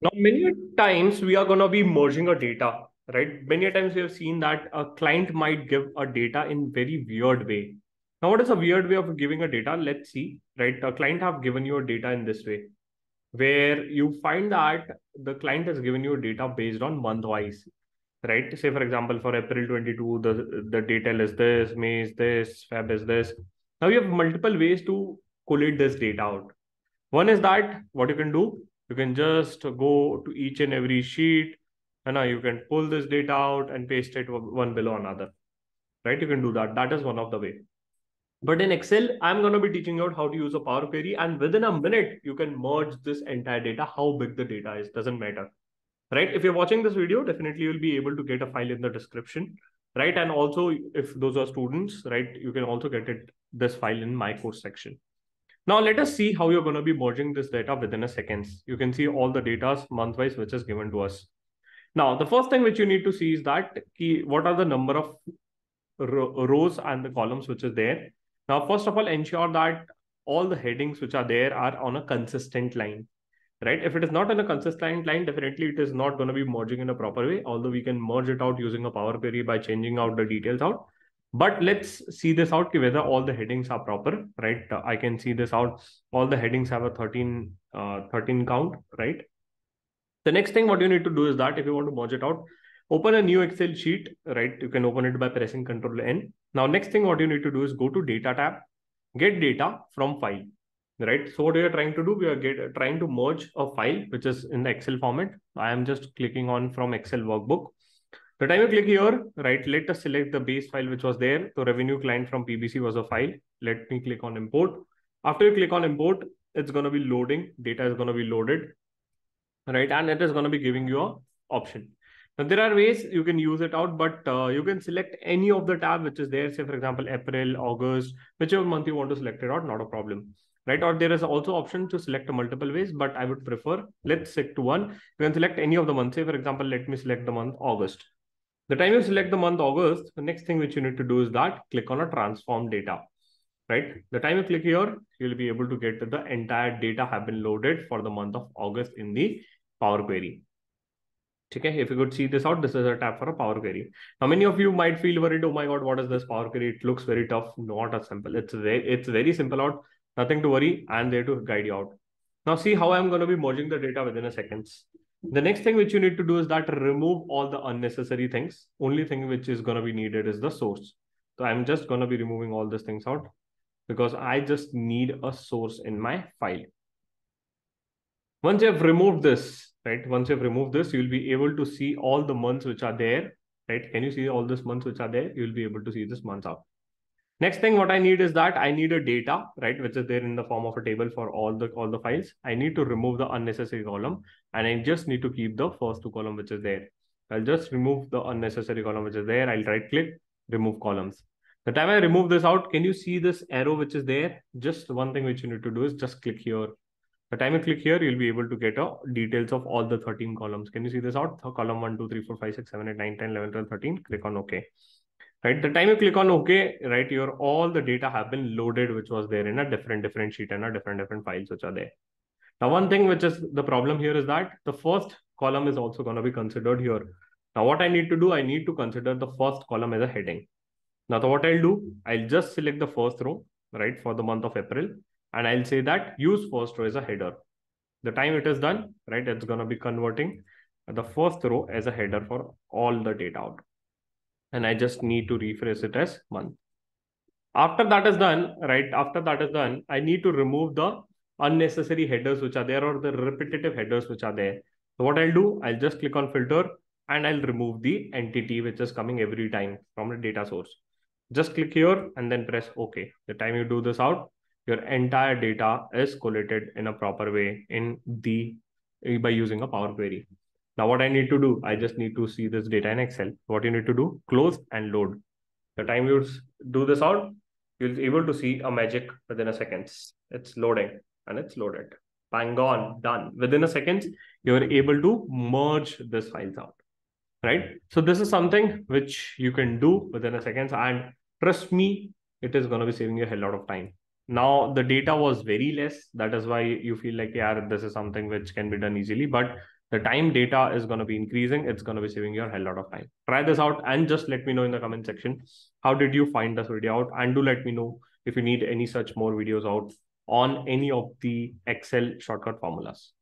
Now, many times we are going to be merging a data, right? Many times we have seen that a client might give a data in very weird way. Now, what is a weird way of giving a data? Let's see, right? A client have given you a data in this way, where you find that the client has given you data based on month wise, right? Say, for example, for April 22, the, the detail is this, May is this, Feb is this. Now you have multiple ways to collate this data out. One is that what you can do, you can just go to each and every sheet and now you can pull this data out and paste it one below another, right? You can do that. That is one of the way. But in Excel, I'm going to be teaching you out how to use a Power Query and within a minute, you can merge this entire data, how big the data is, doesn't matter right? If you're watching this video, definitely you'll be able to get a file in the description, right? And also if those are students, right, you can also get it this file in my course section. Now let us see how you're going to be merging this data within a seconds. You can see all the data month-wise which is given to us. Now, the first thing which you need to see is that key, what are the number of rows and the columns which is there. Now, first of all, ensure that all the headings which are there are on a consistent line right? If it is not on a consistent line, definitely it is not going to be merging in a proper way, although we can merge it out using a Power Query by changing out the details out. But let's see this out whether all the headings are proper, right? Uh, I can see this out. All the headings have a 13, uh, 13 count, right? The next thing what you need to do is that if you want to merge it out, open a new Excel sheet, right? You can open it by pressing Control N. Now, next thing what you need to do is go to Data tab, get data from file right? So what we are trying to do, we are get, trying to merge a file which is in the Excel format. I am just clicking on from Excel workbook. The time you click here, right, let us select the base file which was there. The revenue client from PBC was a file. Let me click on import. After you click on import, it's going to be loading. Data is going to be loaded, right? And it is going to be giving you a option. Now, there are ways you can use it out, but uh, you can select any of the tab which is there. Say, for example, April, August, whichever month you want to select it out, not a problem right? Or there is also option to select multiple ways, but I would prefer, let's stick to one. You can select any of the months. Say, for example, let me select the month August. The time you select the month August, the next thing which you need to do is that click on a transform data, right? The time you click here, you'll be able to get the entire data have been loaded for the month of August in the Power Query. Okay, if you could see this out, this is a tab for a Power Query. Now, many of you might feel worried, oh my God, what is this Power Query? It looks very tough, not as simple. It's very, it's very simple out nothing to worry. I'm there to guide you out. Now see how I'm going to be merging the data within a seconds. The next thing which you need to do is that remove all the unnecessary things. Only thing which is going to be needed is the source. So I'm just going to be removing all these things out because I just need a source in my file. Once you have removed this, right? Once you've removed this, you'll be able to see all the months which are there, right? Can you see all these months which are there? You'll be able to see this months out. Next thing what I need is that I need a data, right, which is there in the form of a table for all the all the files. I need to remove the unnecessary column and I just need to keep the first two column which is there. I'll just remove the unnecessary column which is there. I'll right click, remove columns. The time I remove this out, can you see this arrow which is there? Just one thing which you need to do is just click here. The time you click here, you'll be able to get a details of all the 13 columns. Can you see this out? Column 1, 2, 3, 4, 5, 6, 7, 8, 9, 10, 11, 12, 13. Click on OK right? The time you click on OK, right, your all the data have been loaded, which was there in a different, different sheet and a different, different files which are there. Now, one thing which is the problem here is that the first column is also going to be considered here. Now, what I need to do, I need to consider the first column as a heading. Now, what I'll do, I'll just select the first row, right, for the month of April, and I'll say that use first row as a header. The time it is done, right, it's going to be converting the first row as a header for all the data out and I just need to rephrase it as month. After that is done, right? After that is done, I need to remove the unnecessary headers which are there or the repetitive headers which are there. So what I'll do, I'll just click on filter and I'll remove the entity which is coming every time from the data source. Just click here and then press OK. The time you do this out, your entire data is collated in a proper way in the by using a Power Query. Now what I need to do, I just need to see this data in Excel. What you need to do, close and load. The time you do this out, you'll be able to see a magic within a second. It's loading and it's loaded. Bang on, done. Within a second, you're able to merge this files out, right? So this is something which you can do within a second. And trust me, it is going to be saving you a hell lot of time. Now the data was very less. That is why you feel like, yeah, this is something which can be done easily. But the time data is going to be increasing. It's going to be saving you a hell lot of time. Try this out and just let me know in the comment section. How did you find this video out? And do let me know if you need any such more videos out on any of the Excel shortcut formulas.